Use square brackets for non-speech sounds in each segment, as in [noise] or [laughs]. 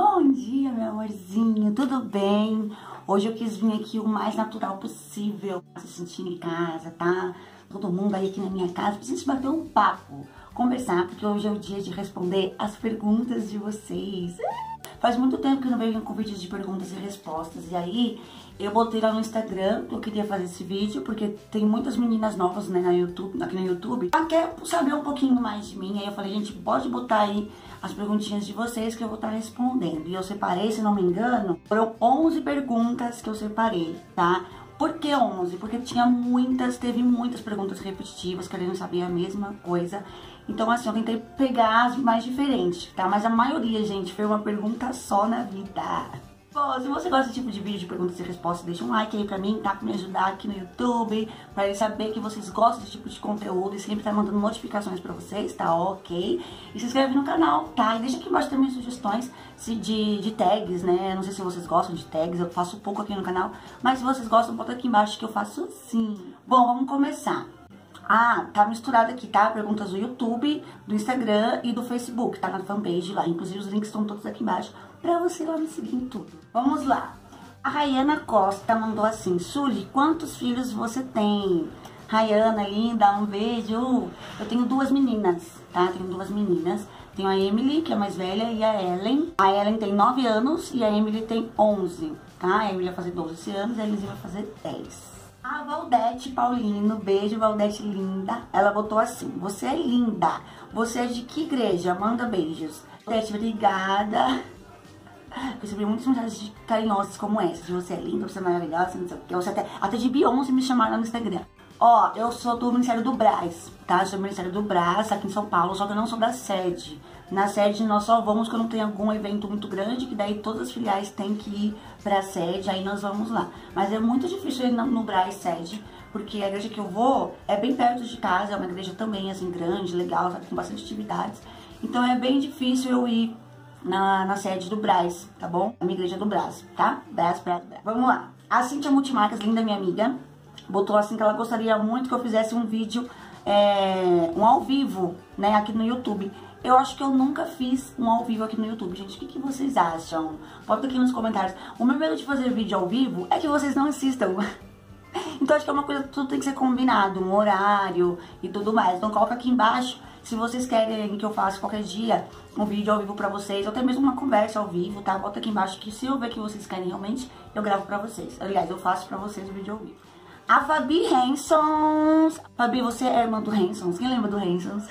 Bom dia, meu amorzinho, tudo bem? Hoje eu quis vir aqui o mais natural possível, se sentir em casa, tá? Todo mundo aí aqui na minha casa, pra gente bater um papo, conversar, porque hoje é o dia de responder as perguntas de vocês. Faz muito tempo que eu não vejo com vídeos de perguntas e respostas, e aí eu botei lá no Instagram que eu queria fazer esse vídeo, porque tem muitas meninas novas né, na YouTube, aqui no YouTube, ela quer saber um pouquinho mais de mim, aí eu falei, gente, pode botar aí as perguntinhas de vocês que eu vou estar respondendo. E eu separei, se não me engano, foram 11 perguntas que eu separei, tá? Por que 11? Porque tinha muitas, teve muitas perguntas repetitivas, querendo saber a mesma coisa. Então, assim, eu tentei pegar as mais diferentes, tá? Mas a maioria, gente, foi uma pergunta só na vida. Se você gosta desse tipo de vídeo de perguntas e respostas, deixa um like aí pra mim, tá? Pra me ajudar aqui no YouTube, pra ele saber que vocês gostam desse tipo de conteúdo e sempre tá mandando notificações pra vocês, tá? Ok? E se inscreve no canal, tá? E deixa aqui embaixo também sugestões de, de tags, né? Não sei se vocês gostam de tags, eu faço pouco aqui no canal, mas se vocês gostam, bota aqui embaixo que eu faço sim. Bom, vamos começar. Ah, tá misturado aqui, tá? Perguntas do YouTube, do Instagram e do Facebook, tá na fanpage lá. Inclusive os links estão todos aqui embaixo pra você lá me seguir em tudo. Vamos lá. A Rayana Costa mandou assim, Sully, quantos filhos você tem? Rayana, linda, um beijo. Eu tenho duas meninas, tá? Tenho duas meninas. Tenho a Emily, que é mais velha, e a Ellen. A Ellen tem 9 anos e a Emily tem 11, tá? A Emily vai fazer 12 esse ano e a Elise vai fazer 10. A Valdete Paulino, beijo Valdete linda. Ela botou assim: Você é linda. Você é de que igreja? Manda beijos. Valdete, obrigada. Recebi muitas mensagens carinhosas como essa. Você é linda, você é maravilhosa, não sei o que. Você até, até de Beyoncé me chamaram no Instagram. Ó, eu sou do Ministério do Brás, tá? Eu sou do Ministério do Brás, aqui em São Paulo, só que eu não sou da sede. Na sede nós só vamos quando tem algum evento muito grande, que daí todas as filiais têm que ir pra sede, aí nós vamos lá. Mas é muito difícil ir no, Brás sede, porque a igreja que eu vou é bem perto de casa, é uma igreja também, assim, grande, legal, sabe, com bastante atividades. Então é bem difícil eu ir na, na sede do Brás, tá bom? A minha igreja é do Brás, tá? Brás, Brás, Brás. Vamos lá. A Cintia Multimarcas, linda minha amiga, botou assim que ela gostaria muito que eu fizesse um vídeo, é, um ao vivo, né, aqui no YouTube. Eu acho que eu nunca fiz um ao vivo aqui no YouTube. Gente, o que, que vocês acham? Bota aqui nos comentários. O meu medo de fazer vídeo ao vivo é que vocês não assistam. [laughs] Então acho que é uma coisa, tudo tem que ser combinado, um horário e tudo mais. Então coloca aqui embaixo se vocês querem que eu faça qualquer dia um vídeo ao vivo pra vocês, ou até mesmo uma conversa ao vivo, tá? Bota aqui embaixo que se eu ver que vocês querem realmente, eu gravo pra vocês. Aliás, eu faço pra vocês o vídeo ao vivo. A Fabi Hansons. Fabi, você é irmã do Hansons? Quem lembra do Hansons?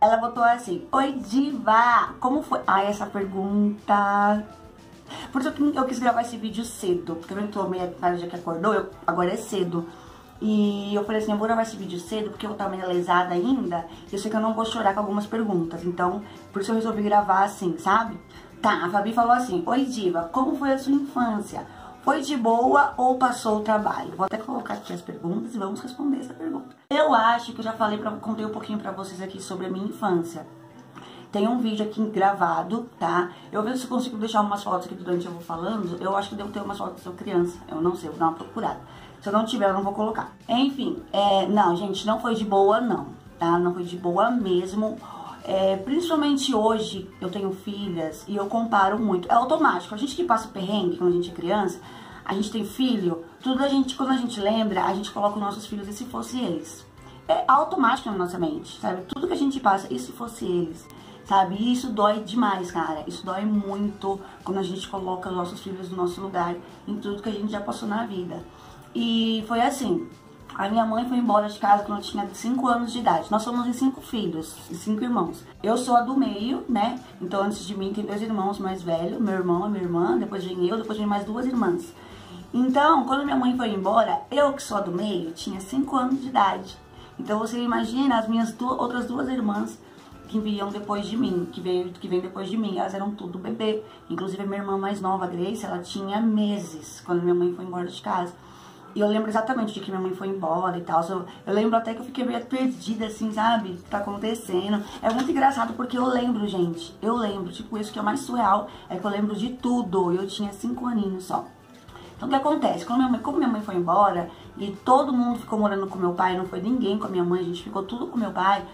Ela botou assim, Oi Diva, como foi? Ai, essa pergunta... Por isso que eu quis gravar esse vídeo cedo, porque eu não tô meia tarde que acordou, eu, agora é cedo. E eu falei assim, eu vou gravar esse vídeo cedo porque eu tava meio lesada ainda. E eu sei que eu não vou chorar com algumas perguntas. Então, por isso eu resolvi gravar assim, sabe? Tá, a Fabi falou assim, Oi Diva, como foi a sua infância? Foi de boa ou passou o trabalho? Vou até colocar aqui as perguntas e vamos responder essa pergunta. Eu acho que eu já falei, pra, contei um pouquinho pra vocês aqui sobre a minha infância. Tem um vídeo aqui gravado, tá? Eu vejo se eu consigo deixar umas fotos aqui durante eu vou falando. Eu acho que devo ter umas fotos de criança. Eu não sei, vou dar uma procurada. Se eu não tiver, eu não vou colocar. Enfim, é, não, gente, não foi de boa, não, tá? Não foi de boa mesmo. É, principalmente hoje, eu tenho filhas e eu comparo muito. É automático. A gente que passa perrengue quando a gente é criança, a gente tem filho, tudo a gente, quando a gente lembra, a gente coloca os nossos filhos e se fosse eles. É automático na nossa mente, sabe? Tudo que a gente passa, e se fosse eles? Sabe? E isso dói demais, cara. Isso dói muito quando a gente coloca os nossos filhos no nosso lugar, em tudo que a gente já passou na vida. E foi assim. A minha mãe foi embora de casa quando eu tinha 5 anos de idade. Nós somos em cinco filhos, cinco irmãos. Eu sou a do meio, né? Então antes de mim tem dois irmãos mais velhos, meu irmão e minha irmã, depois vem eu, depois vem mais duas irmãs. Então, quando minha mãe foi embora, eu que sou a do meio, tinha 5 anos de idade. Então você imagina as minhas duas, outras duas irmãs que vinham depois de mim, que veio que vem depois de mim, elas eram tudo bebê. Inclusive a minha irmã mais nova, Grace, ela tinha meses quando minha mãe foi embora de casa. E eu lembro exatamente de que minha mãe foi embora e tal. Eu, eu lembro até que eu fiquei meio perdida, assim, sabe? O que tá acontecendo. É muito engraçado porque eu lembro, gente. Eu lembro. Tipo, isso que é mais surreal é que eu lembro de tudo. Eu tinha cinco aninhos só. Então, o que acontece? Quando minha mãe, como minha mãe foi embora e todo mundo ficou morando com meu pai, não foi ninguém com a minha mãe, a gente ficou tudo com meu pai.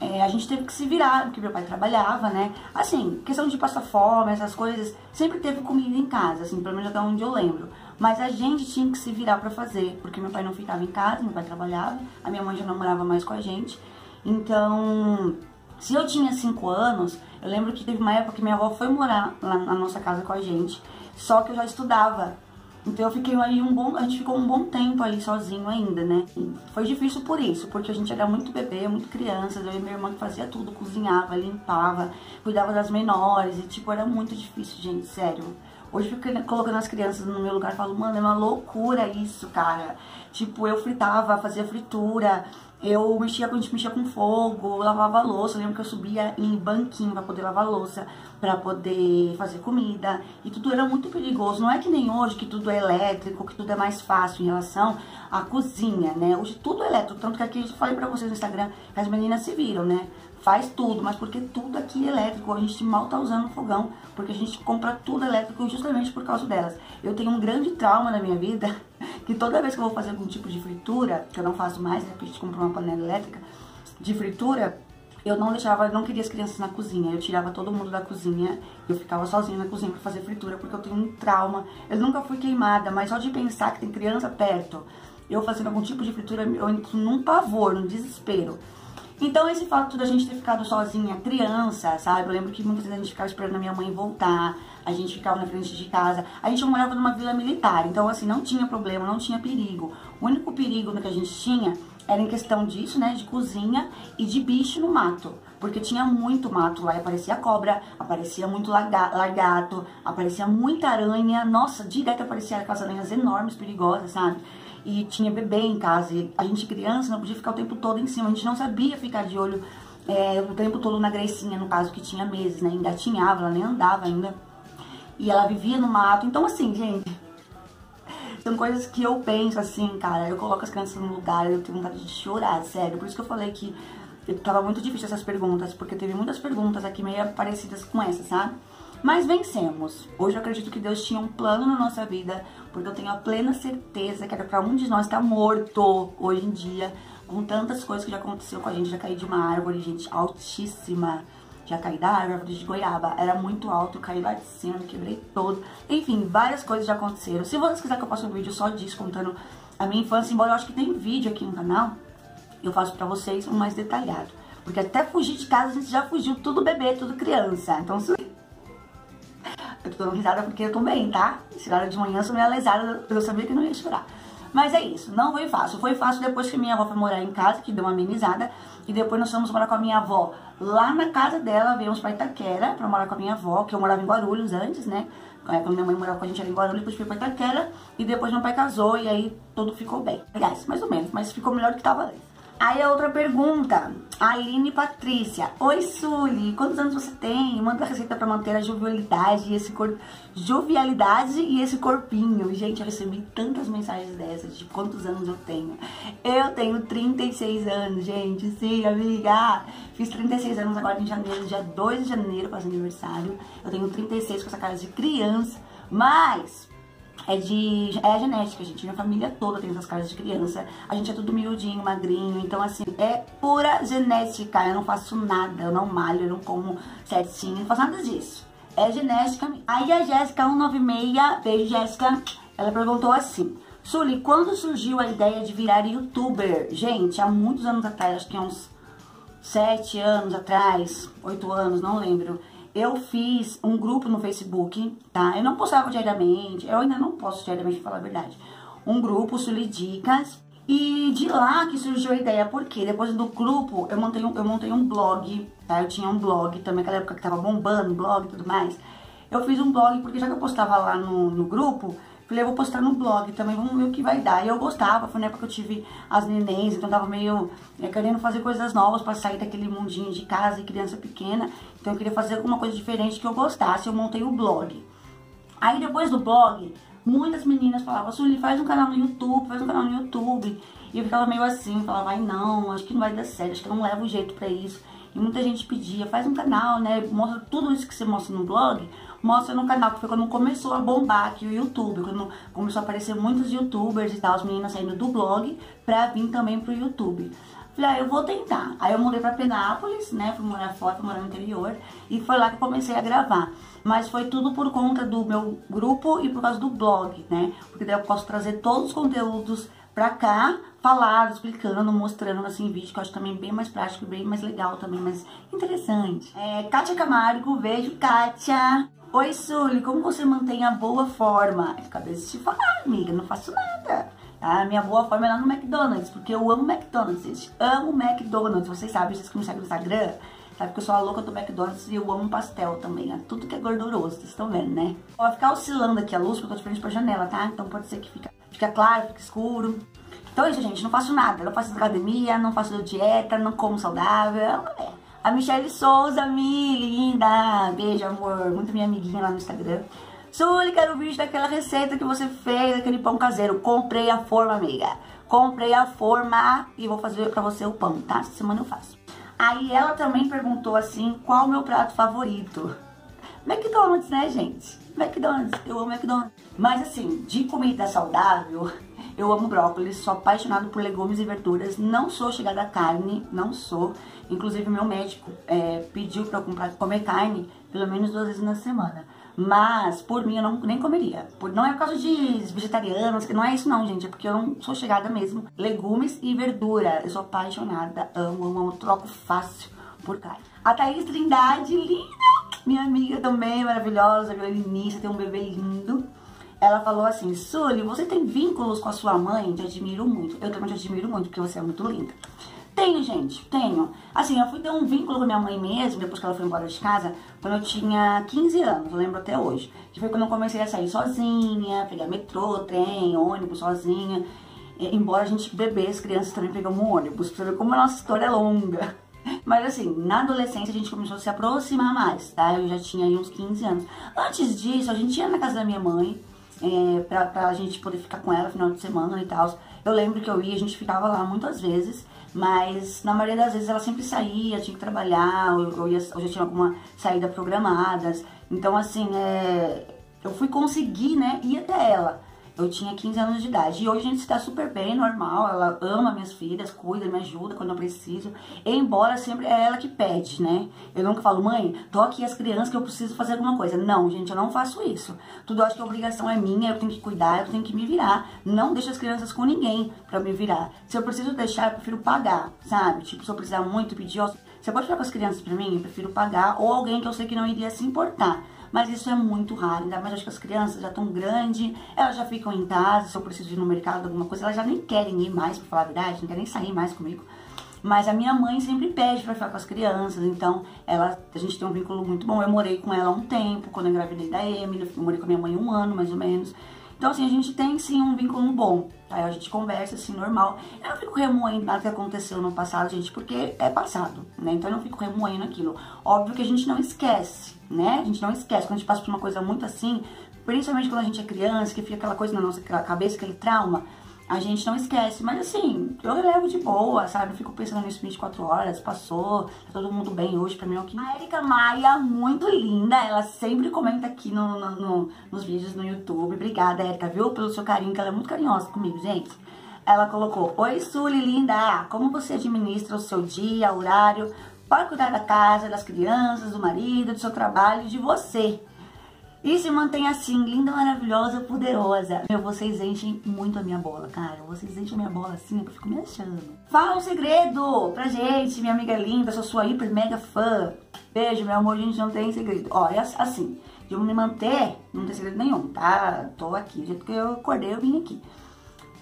é, a gente teve que se virar, porque meu pai trabalhava, né? Assim, questão de passar fome, essas coisas, sempre teve comida em casa, assim, pelo menos até onde eu lembro. Mas a gente tinha que se virar para fazer, porque meu pai não ficava em casa, meu pai trabalhava, a minha mãe já não morava mais com a gente. Então, se eu tinha 5 anos, eu lembro que teve uma época que minha avó foi morar lá na nossa casa com a gente, só que eu já estudava. Então eu fiquei aí um bom, a gente ficou um bom tempo aí sozinho ainda, né? E foi difícil por isso, porque a gente era muito bebê, muito criança, eu e minha irmã que fazia tudo, cozinhava, limpava, cuidava das menores, e tipo, era muito difícil, gente, sério. Hoje eu colocando as crianças no meu lugar e falo, mano, é uma loucura isso, cara. Tipo, eu fritava, fazia fritura, eu mexia, gente mexia com fogo, lavava louça. Eu lembro que eu subia em banquinho pra poder lavar louça, pra poder fazer comida. E tudo era muito perigoso. Não é que nem hoje que tudo é elétrico, que tudo é mais fácil em relação à cozinha, né? Hoje tudo é elétrico. Tanto que aqui eu falei pra vocês no Instagram que as meninas se viram, né? Faz tudo, mas porque tudo aqui é elétrico. A gente mal tá usando fogão, porque a gente compra tudo elétrico justamente por causa delas. Eu tenho um grande trauma na minha vida [laughs] que toda vez que eu vou fazer algum tipo de fritura, que eu não faço mais, né, porque a gente comprou uma panela elétrica de fritura, eu não deixava, não queria as crianças na cozinha. Eu tirava todo mundo da cozinha eu ficava sozinha na cozinha para fazer fritura, porque eu tenho um trauma. Eu nunca fui queimada, mas só de pensar que tem criança perto, eu fazendo algum tipo de fritura, eu entro num pavor, num desespero. Então, esse fato da gente ter ficado sozinha, criança, sabe? Eu lembro que muitas vezes a gente ficava esperando a minha mãe voltar, a gente ficava na frente de casa. A gente morava numa vila militar, então, assim, não tinha problema, não tinha perigo. O único perigo que a gente tinha era em questão disso, né, de cozinha e de bicho no mato. Porque tinha muito mato lá, e aparecia cobra, aparecia muito lagarto, aparecia muita aranha. Nossa, direto aparecia aquelas aranhas enormes, perigosas, sabe? E tinha bebê em casa. E a gente, criança, não podia ficar o tempo todo em cima. A gente não sabia ficar de olho é, o tempo todo na Grecinha, no caso que tinha meses, né? Engatinhava, ela nem andava ainda. E ela vivia no mato. Então, assim, gente, [laughs] são coisas que eu penso assim, cara. Eu coloco as crianças no lugar, eu tenho vontade de chorar, sério. Por isso que eu falei que tava muito difícil essas perguntas, porque teve muitas perguntas aqui meio parecidas com essa, sabe? Mas vencemos. Hoje eu acredito que Deus tinha um plano na nossa vida, porque eu tenho a plena certeza que era para um de nós estar tá morto hoje em dia, com tantas coisas que já aconteceu com a gente. Já caí de uma árvore, gente, altíssima. Já caí da árvore de goiaba, era muito alto, caí lá de cima, quebrei todo. Enfim, várias coisas já aconteceram. Se vocês quiserem que eu faça um vídeo só disso, contando a minha infância, embora eu acho que tem vídeo aqui no canal, eu faço pra vocês um mais detalhado. Porque até fugir de casa a gente já fugiu, tudo bebê, tudo criança. Então, se eu tô dando risada porque eu tô bem, tá? Era de manhã sou meio lesada, eu sabia que não ia chorar. Mas é isso, não foi fácil. Foi fácil depois que minha avó foi morar em casa, que deu uma amenizada. E depois nós fomos morar com a minha avó lá na casa dela, viemos pra Itaquera pra morar com a minha avó, que eu morava em Guarulhos antes, né? É, quando minha mãe morava com a gente era em Guarulhos, depois fui pra Itaquera. E depois meu pai casou e aí tudo ficou bem. Aliás, mais ou menos, mas ficou melhor do que tava antes. Aí a outra pergunta, Aline Patrícia. Oi, Sully, quantos anos você tem? Manda a receita para manter a jovialidade e esse corpo. Jovialidade e esse corpinho. Gente, eu recebi tantas mensagens dessas de quantos anos eu tenho. Eu tenho 36 anos, gente. Sim, amiga. Fiz 36 anos agora em janeiro, dia 2 de janeiro, faz aniversário. Eu tenho 36 com essa cara de criança. Mas é de é genética, gente. Minha família toda tem essas caras de criança. A gente é tudo miudinho, magrinho. Então, assim, é pura genética. Eu não faço nada, eu não malho, eu não como certinho, não faço nada disso. É genética. Aí a Jéssica 196, beijo Jéssica, ela perguntou assim: Sully, quando surgiu a ideia de virar youtuber? Gente, há muitos anos atrás, acho que uns 7 anos atrás, 8 anos, não lembro eu fiz um grupo no Facebook, tá? Eu não postava diariamente, eu ainda não posto diariamente, pra falar a verdade. Um grupo, Suli Dicas, e de lá que surgiu a ideia, porque depois do grupo eu montei um, eu montei um blog, tá? Eu tinha um blog também, naquela época que tava bombando, blog e tudo mais. Eu fiz um blog porque já que eu postava lá no, no grupo, Falei, eu vou postar no blog também, vamos ver o que vai dar. E eu gostava, foi na época que eu tive as nenéns, então tava meio é, querendo fazer coisas novas pra sair daquele mundinho de casa e criança pequena. Então eu queria fazer alguma coisa diferente que eu gostasse, eu montei o blog. Aí depois do blog, muitas meninas falavam, Sully, faz um canal no YouTube, faz um canal no YouTube. E eu ficava meio assim, falava, ai não, acho que não vai dar certo, acho que eu não levo jeito pra isso. E muita gente pedia, faz um canal, né, mostra tudo isso que você mostra no blog, mostra no canal, que foi quando começou a bombar aqui o YouTube, quando começou a aparecer muitos youtubers e tal, as meninas saindo do blog pra vir também pro YouTube. Falei, ah, eu vou tentar. Aí eu mudei pra Penápolis, né? Fui morar fora, fui morar no interior. E foi lá que eu comecei a gravar. Mas foi tudo por conta do meu grupo e por causa do blog, né? Porque daí eu posso trazer todos os conteúdos pra cá, falado, explicando, mostrando assim vídeo, que eu acho também bem mais prático, bem mais legal também, mais interessante. É, Kátia Camargo, beijo, Kátia. Oi, Sully, como você mantém a boa forma? É cabeça de falar, amiga, não faço nada. A minha boa forma é lá no McDonald's, porque eu amo McDonald's, gente. Amo McDonald's. Vocês sabem, vocês que me seguem no Instagram, sabe que eu sou a louca do McDonald's e eu amo pastel também. É tudo que é gorduroso, vocês estão vendo, né? Vai ficar oscilando aqui a luz, porque eu tô de frente pra janela, tá? Então pode ser que fica, fica claro, fica escuro. Então é isso, gente. Não faço nada. Não faço academia, não faço dieta, não como saudável. É. A Michelle Souza, mi linda. Beijo, amor. Muito minha amiguinha lá no Instagram. Sully, quero o vídeo daquela receita que você fez, daquele pão caseiro. Comprei a forma, amiga. Comprei a forma e vou fazer pra você o pão, tá? Essa semana eu faço. Aí ela também perguntou assim, qual o meu prato favorito? McDonald's, né, gente? McDonald's, eu amo McDonald's. Mas assim, de comida saudável, eu amo brócolis, sou apaixonado por legumes e verduras, não sou chegada a carne, não sou. Inclusive, meu médico é, pediu pra eu comprar, comer carne pelo menos duas vezes na semana. Mas, por mim, eu não, nem comeria. Por, não é por causa de vegetarianos, não é isso não, gente. É porque eu não sou chegada mesmo. Legumes e verdura. Eu sou apaixonada, amo, amo, troco fácil por carne. A Thaís Trindade, linda! Minha amiga também, maravilhosa, violinista, tem um bebê lindo. Ela falou assim, Sully, você tem vínculos com a sua mãe? Te admiro muito. Eu também te admiro muito, porque você é muito linda. Tenho, gente, tenho. Assim, eu fui ter um vínculo com minha mãe mesmo, depois que ela foi embora de casa, quando eu tinha 15 anos, eu lembro até hoje. Que foi quando eu comecei a sair sozinha, pegar metrô, trem, ônibus sozinha. Embora a gente bebês, crianças também pegamos ônibus, pra você ver como a nossa história é longa. [laughs] Mas assim, na adolescência a gente começou a se aproximar mais, tá? Eu já tinha aí uns 15 anos. Antes disso, a gente ia na casa da minha mãe, é, pra, pra gente poder ficar com ela final de semana e tal. Eu lembro que eu ia, a gente ficava lá muitas vezes. Mas na maioria das vezes ela sempre saía, tinha que trabalhar, ou, ou, ia, ou já tinha alguma saída programada. Então assim, é, eu fui conseguir, né, ir até ela. Eu tinha 15 anos de idade. E hoje a gente está super bem, normal. Ela ama minhas filhas, cuida, me ajuda quando eu preciso. Embora sempre é ela que pede, né? Eu nunca falo, mãe, toque as crianças que eu preciso fazer alguma coisa. Não, gente, eu não faço isso. Tudo acho que a obrigação é minha, eu tenho que cuidar, eu tenho que me virar. Não deixo as crianças com ninguém pra me virar. Se eu preciso deixar, eu prefiro pagar, sabe? Tipo, se eu precisar muito pedir, ó, você pode ficar com as crianças pra mim? Eu prefiro pagar. Ou alguém que eu sei que não iria se importar mas isso é muito raro, ainda mais acho que as crianças já estão grandes, elas já ficam em casa, se eu preciso ir no mercado, alguma coisa, elas já nem querem ir mais, pra falar a verdade, não querem nem sair mais comigo. Mas a minha mãe sempre pede pra ficar com as crianças, então ela, a gente tem um vínculo muito bom. Eu morei com ela há um tempo, quando eu engravidei da Emily, eu morei com a minha mãe um ano, mais ou menos. Então, assim, a gente tem sim um vínculo bom, tá? A gente conversa assim, normal. Eu não fico remoendo nada que aconteceu no passado, gente, porque é passado, né? Então eu não fico remoendo aquilo. Óbvio que a gente não esquece, né? A gente não esquece. Quando a gente passa por uma coisa muito assim, principalmente quando a gente é criança, que fica aquela coisa na nossa cabeça, aquele trauma, a gente não esquece. Mas assim, eu levo de boa, sabe? Eu fico pensando nisso 24 horas, passou, tá todo mundo bem hoje, pra mim é o que... A Erika Maia, muito linda, ela sempre comenta aqui no, no, no, nos vídeos no YouTube. Obrigada, Erika, viu? Pelo seu carinho, que ela é muito carinhosa comigo, gente. Ela colocou, Oi, Sully, linda, como você administra o seu dia, horário, para cuidar da casa, das crianças, do marido, do seu trabalho e de você? E se mantém assim, linda, maravilhosa, poderosa. Meu, vocês enchem muito a minha bola, cara. Vocês enchem a minha bola assim, eu fico me achando. Fala um segredo pra gente, minha amiga linda. Sou sua hiper mega fã. Beijo, meu amor, a gente não tem segredo. Ó, é assim, de eu me manter, não tem segredo nenhum, tá? Tô aqui, do jeito que eu acordei, eu vim aqui.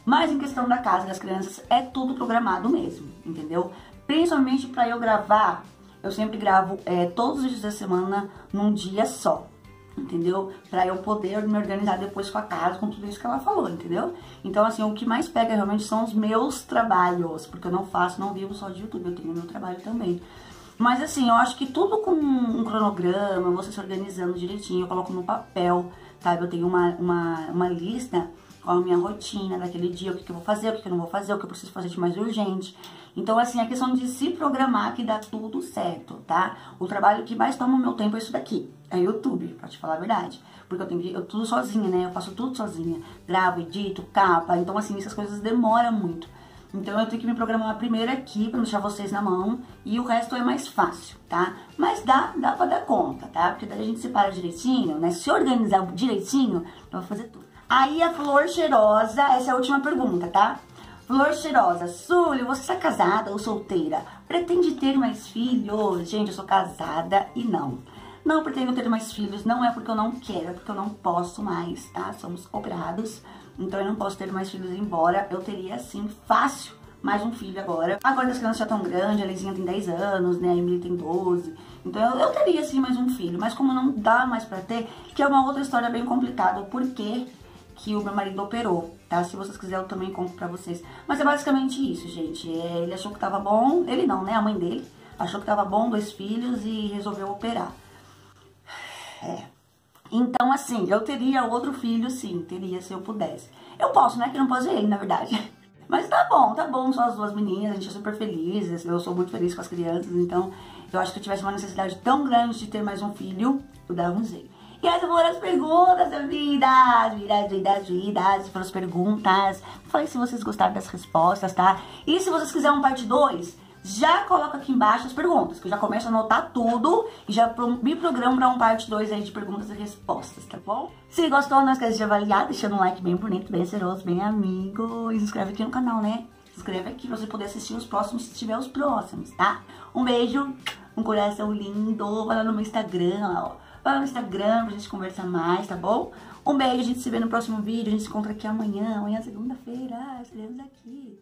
Mas em questão da casa das crianças, é tudo programado mesmo, entendeu? Principalmente pra eu gravar, eu sempre gravo é, todos os dias da semana num dia só entendeu? Pra eu poder me organizar depois com a casa, com tudo isso que ela falou, entendeu? Então, assim, o que mais pega realmente são os meus trabalhos, porque eu não faço, não vivo só de YouTube, eu tenho meu trabalho também. Mas, assim, eu acho que tudo com um cronograma, você se organizando direitinho, eu coloco no papel, sabe? Eu tenho uma, uma, uma lista qual a minha rotina daquele dia, o que, que eu vou fazer, o que, que eu não vou fazer, o que eu preciso fazer de mais urgente. Então, assim, a questão de se programar que dá tudo certo, tá? O trabalho que mais toma o meu tempo é isso daqui, é YouTube, pra te falar a verdade. Porque eu tenho que, eu tudo sozinha, né? Eu faço tudo sozinha. Gravo, edito, capa, então assim, essas coisas demoram muito. Então eu tenho que me programar primeiro aqui pra deixar vocês na mão e o resto é mais fácil, tá? Mas dá, dá pra dar conta, tá? Porque daí a gente separa direitinho, né? Se organizar direitinho, eu vou fazer tudo. Aí a flor cheirosa, essa é a última pergunta, tá? Flor cheirosa, Súlio, você está casada ou solteira? Pretende ter mais filhos? Gente, eu sou casada e não. Não pretendo ter mais filhos, não é porque eu não quero, é porque eu não posso mais, tá? Somos operados, então eu não posso ter mais filhos, embora eu teria, assim, fácil mais um filho agora. Agora as crianças já estão grandes, a Leizinha tem 10 anos, né, a Emily tem 12. Então eu, eu teria, assim, mais um filho, mas como não dá mais pra ter, que é uma outra história bem complicada, o porquê que o meu marido operou, tá? Se vocês quiserem, eu também conto pra vocês. Mas é basicamente isso, gente. É, ele achou que tava bom, ele não, né? A mãe dele achou que tava bom, dois filhos e resolveu operar. É. Então, assim, eu teria outro filho, sim, teria se eu pudesse. Eu posso, né? Que não posso ele, na verdade. [laughs] Mas tá bom, tá bom, são as duas meninas, a gente é super feliz, eu sou muito feliz com as crianças, então eu acho que eu tivesse uma necessidade tão grande de ter mais um filho, eu dava um jeito. E essas foram as perguntas, vidas, vidas, vidas, vidas, foram as perguntas. Falei se vocês gostaram das respostas, tá? E se vocês quiserem um parte 2, já coloca aqui embaixo as perguntas, que eu já começo a anotar tudo e já me programo para um parte 2 aí de perguntas e respostas, tá bom? Se gostou, não esquece de avaliar, deixando um like bem bonito, bem seroso, bem amigo. E se inscreve aqui no canal, né? Se inscreve aqui pra você poder assistir os próximos, se tiver os próximos, tá? Um beijo, um coração lindo, vai lá no meu Instagram, ó. Lá no Instagram pra gente conversar mais, tá bom? Um beijo, a gente se vê no próximo vídeo. A gente se encontra aqui amanhã. Amanhã é segunda-feira. Estaremos aqui.